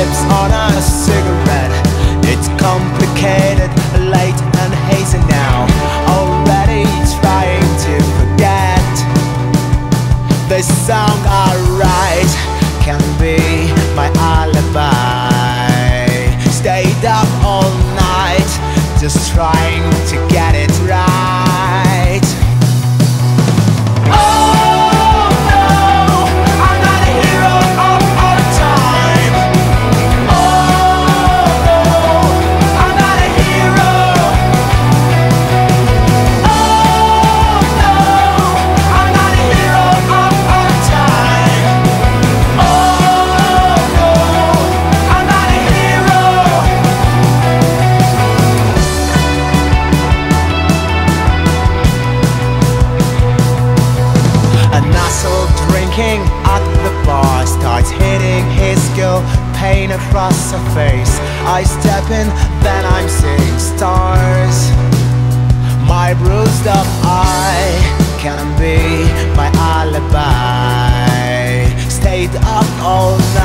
tips on a cigarette. It's complicated, late and hazy now. Already trying to forget. This song I write can be my alibi. Stayed up all night just trying to get it right. face. I step in, then I'm seeing stars. My bruised up eye can be my alibi. Stayed up all night